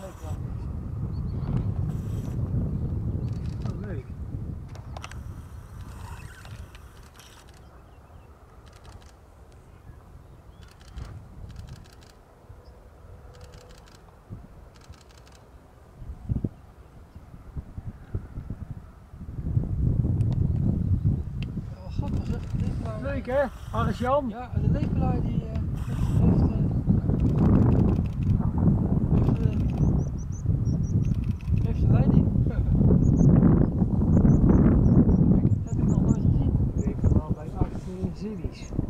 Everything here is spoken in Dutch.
leuk. Hè, Arjan? Ja, de lepelaar die heeft juiz.